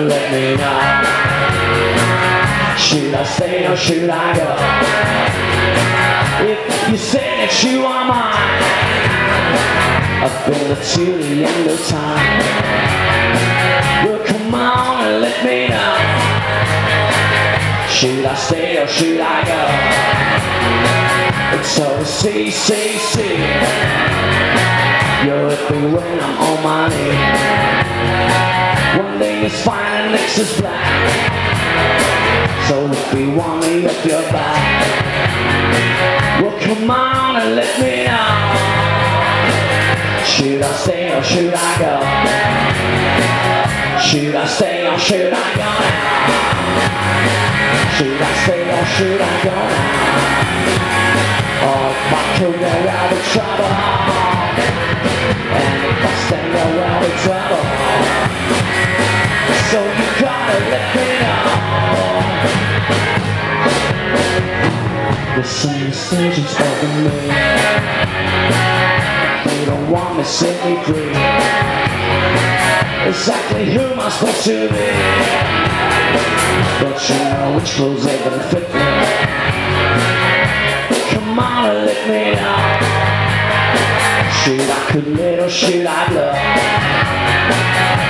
and let me know. Should I stay or should I go? If you say that you are mine, I've been to the end of time. Well, come on and let me know. Should I stay or should I go? It's so see, see, see. You're with me when I'm on my knees. Thing is fine and next is black. So if you want me up your back, well come on and let me know. Should I stay or should I go? Should I stay or should I go now? Should I stay or should I go now? Oh, if I could get out of trouble The same surgeons over me They don't want me to set me free Exactly who am I supposed to be? Don't you know which clothes are gonna fit me? Come on and let me know Should I commit or should I love?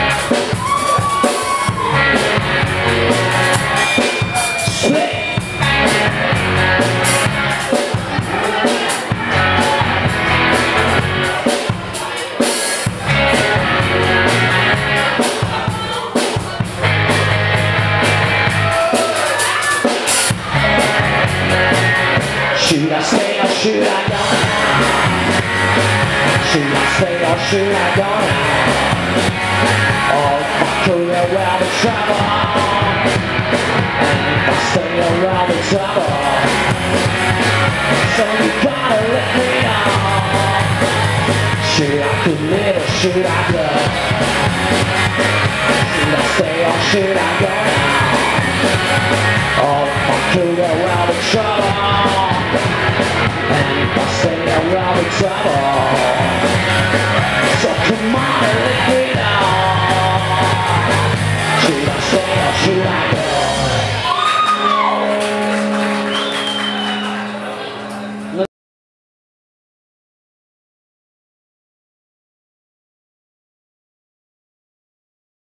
Should I stay or should I go now? Should I stay or should I go now? Oh, could get out of trouble And if I stay around the trouble So you gotta let me know Should I commit or should I go? Should I stay or should I go now? Oh, if I could get out